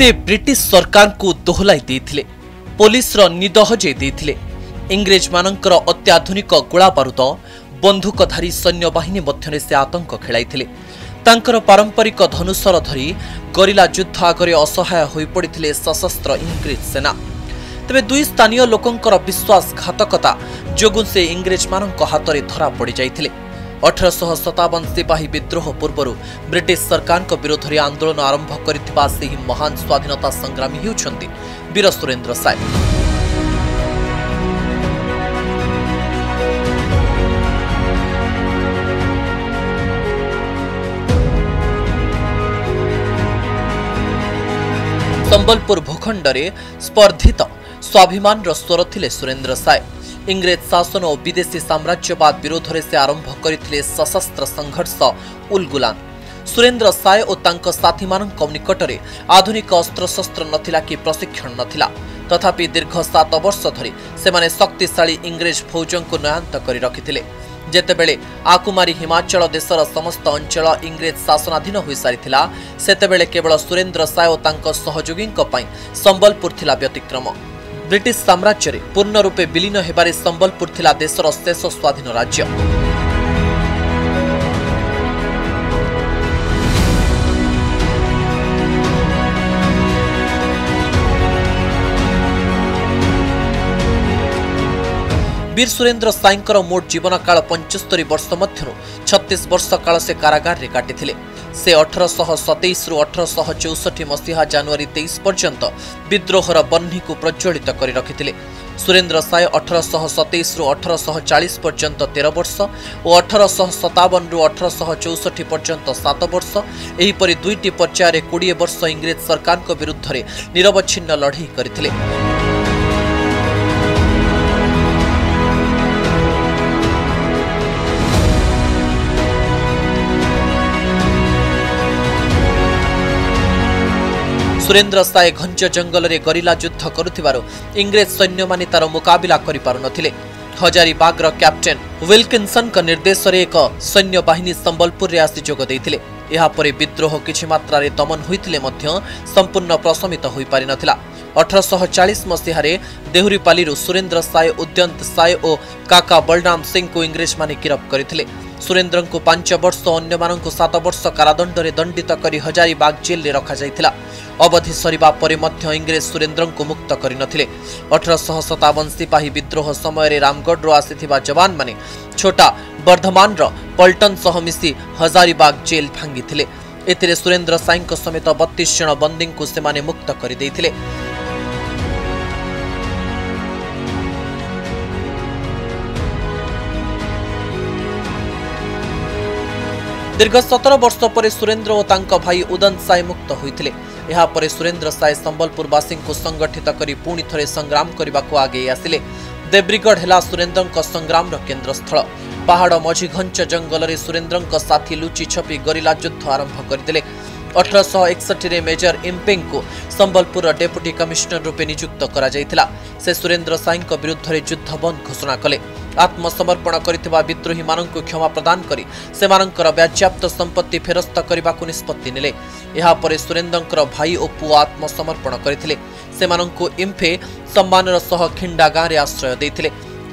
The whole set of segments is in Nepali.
ସେ ବ୍ରିଟିଶ ସରକାରଙ୍କୁ ଦୋହଲାଇ ଦେଇଥିଲେ ପୋଲିସର ନିଦ ହଜେଇ ଦେଇଥିଲେ ଇଂରେଜମାନଙ୍କର ଅତ୍ୟାଧୁନିକ ଗୋଳାବାରୁଦ ବନ୍ଧୁକଧାରୀ ସୈନ୍ୟବାହିନୀ ମଧ୍ୟରେ ସେ ଆତଙ୍କ ଖେଳାଇଥିଲେ ତାଙ୍କର ପାରମ୍ପରିକ ଧନୁସର ଧରି ଗରିଲା ଯୁଦ୍ଧ ଆଗରେ ଅସହାୟ ହୋଇପଡ଼ିଥିଲେ ସଶସ୍ତ୍ର ଇଂରେଜ ସେନା ତେବେ ଦୁଇ ସ୍ଥାନୀୟ ଲୋକଙ୍କର ବିଶ୍ୱାସଘାତକତା ଯୋଗୁଁ ସେ ଇଂରେଜମାନଙ୍କ ହାତରେ ଧରା ପଡ଼ିଯାଇଥିଲେ ଅଠରଶହ ସତାବନ ସିପାହୀ ବିଦ୍ରୋହ ପୂର୍ବରୁ ବ୍ରିଟିଶ ସରକାରଙ୍କ ବିରୋଧରେ ଆନ୍ଦୋଳନ ଆରମ୍ଭ କରିଥିବା ସେହି ମହାନ ସ୍ୱାଧୀନତା ସଂଗ୍ରାମୀ ହେଉଛନ୍ତି ବୀର ସୁରେନ୍ଦ୍ର ସାଏ ସମ୍ବଲପୁର ଭୂଖଣ୍ଡରେ ସ୍ପର୍ଦ୍ଧିତ ସ୍ୱାଭିମାନର ସ୍ୱର ଥିଲେ ସୁରେନ୍ଦ୍ର ସାଏ ଇଂରେଜ ଶାସନ ଓ ବିଦେଶୀ ସାମ୍ରାଜ୍ୟବାଦ ବିରୋଧରେ ସେ ଆରମ୍ଭ କରିଥିଲେ ସଶସ୍ତ୍ର ସଂଘର୍ଷ ଉଲଗୁଲାନ ସୁରେନ୍ଦ୍ର ସାଏ ଓ ତାଙ୍କ ସାଥୀମାନଙ୍କ ନିକଟରେ ଆଧୁନିକ ଅସ୍ତ୍ରଶସ୍ତ୍ର ନଥିଲା କି ପ୍ରଶିକ୍ଷଣ ନଥିଲା ତଥାପି ଦୀର୍ଘ ସାତ ବର୍ଷ ଧରି ସେମାନେ ଶକ୍ତିଶାଳୀ ଇଂରେଜ ଫୌଜଙ୍କୁ ନୟାନ୍ତ କରି ରଖିଥିଲେ ଯେତେବେଳେ ଆକୁମାରୀ ହିମାଚଳ ଦେଶର ସମସ୍ତ ଅଞ୍ଚଳ ଇଂରେଜ ଶାସନାଧୀନ ହୋଇସାରିଥିଲା ସେତେବେଳେ କେବଳ ସୁରେନ୍ଦ୍ର ସାଏ ଓ ତାଙ୍କ ସହଯୋଗୀଙ୍କ ପାଇଁ ସମ୍ବଲପୁର ଥିଲା ବ୍ୟତିକ୍ରମ ବ୍ରିଟିଶ ସାମ୍ରାଜ୍ୟରେ ପୂର୍ଣ୍ଣ ରୂପେ ବିଲୀନ ହେବାରେ ସମ୍ବଲପୁର ଥିଲା ଦେଶର ଶେଷ ସ୍ୱାଧୀନ ରାଜ୍ୟ ବୀର ସୁରେନ୍ଦ୍ର ସାଇଙ୍କର ମୋଟ ଜୀବନକାଳ ପଞ୍ଚସ୍ତରୀ ବର୍ଷ ମଧ୍ୟରୁ ଛତିଶ ବର୍ଷ କାଳ ସେ କାରାଗାରରେ କାଟିଥିଲେ से सतैस अठर शौसठी मसहा जानुवरी तेइस पर्यन्त विद्रोह बन्नीको प्रज्वलित रकिले सुरेन्द्र साय अठर रु अठर श पर्यन्त वर्ष ओ अठर रु अठ चौसठी पर्यन्त सात वर्ष यपरि दुईटी पर्यावर कि वर्ष इङ्ज सरकारको विरुद्धले निरवच्छिन्न लडै सुरेन्द्र साय घञ्च जङ्गलले गरिला इङ्लेज सैन्य तर मुकिलाप हजारिबाग्र क्याप्टेन निर्देश निर्देशले एक सैन् बाहि सम्बलपुर आसि जो यहाँले विद्रोह किम्रा दमन हुर्ण प्रशमित हुन्छ अठरस चाहिँ मसहार देहुरीपा उद्यन्त साय ओ काका बलरम सिंहको इङ्ग्रेजमा गिरफे सुरेन्द्र पाँच वर्ष अन्य सत वर्ष काादण्डले दण्डित गरि हजारीबाग जेल र अवधि सर इङ्ज सुन्द्र मुक्त गरिन अठर श सतावन सिपाही विद्रोह समयले रामगढरु जवान जवानमा छोटा बर्धमान पल्टनसह मिसि हजारीबाग जेल भाँगिले एले सुरेन्द्र साईको समेत बत्तिसजना बन्दीको मुक्त गरिदिए ଦୀର୍ଘ ସତର ବର୍ଷ ପରେ ସୁରେନ୍ଦ୍ର ଓ ତାଙ୍କ ଭାଇ ଉଦନ ସାଏ ମୁକ୍ତ ହୋଇଥିଲେ ଏହାପରେ ସୁରେନ୍ଦ୍ର ସାଏ ସମ୍ବଲପୁରବାସୀଙ୍କୁ ସଂଗଠିତ କରି ପୁଣି ଥରେ ସଂଗ୍ରାମ କରିବାକୁ ଆଗେଇ ଆସିଲେ ଦେବ୍ରିଗଡ଼ ହେଲା ସୁରେନ୍ଦ୍ରଙ୍କ ସଂଗ୍ରାମର କେନ୍ଦ୍ରସ୍ଥଳ ପାହାଡ଼ ମଝିଘଞ୍ଚ ଜଙ୍ଗଲରେ ସୁରେନ୍ଦ୍ରଙ୍କ ସାଥୀ ଲୁଚି ଛପି ଗରିଲା ଯୁଦ୍ଧ ଆରମ୍ଭ କରିଦେଲେ 1861 रे मेजर इम्पेन् संबलपुर डेपुटी कमिश्नर रूपे नियुक्त को विरुद्ध युद्ध बंद घोषणा कले आत्मसम्मर्पण गरिद्रोही क्षमा प्रदान फेरस्त सम्पत्ति को निष्पत्ति ने भाई ओ पु आत्मसमर्पण गरिम्फे सम्मान सह खिडा गाँडे आश्रय दि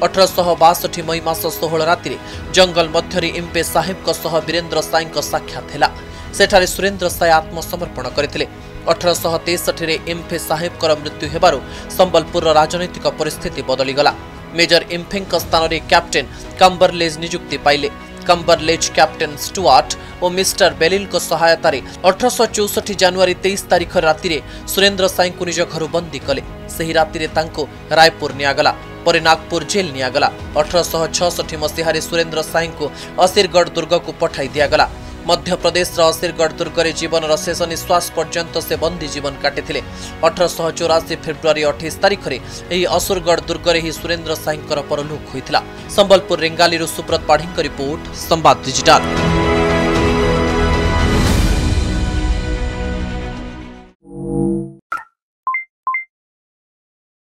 अठर सह बासी मई मास षो जंगल जङ्गल इम्पे को सह वीरेन्द्र साईको साक्षात्ला सुन्द्र साई आत्मसमर्पण गरि अठारश तेसठीले इम्फे साहेबको मृत्यु हवार संबलपुर राजनैतिक परिस्थिति बदलीगला मेजर इम्फे स्थानले क्याप्टेन कम्बरलेज नियुक्ति पाले कम्बरलेज क्याप्टेन स्टुआटर बेलको सहायतले अठर श चौसठी जानुवरी तेइस तारिख रातिले सुरेन्द्र साई घर बंदी कले सही रातिर रायपुर निगला पर नागपुर जेल जेल्गला अठर शी महार सुरेन्द्र साईको दुर्ग को पठाई दि मध्य मध्यप्रदेश असिरगढ दुर्गरे जीवन र शेष निश्वास से बन्दी जीवन काटिले अठरश चौरासी फेब्रुअरी अठाइस तारिखले यो असुरगढ दुर्गरे हिँ सुन्द्र साईको परलुक हुन्छ सम्बलपुर रिपोर्ट संवाद डिजिटल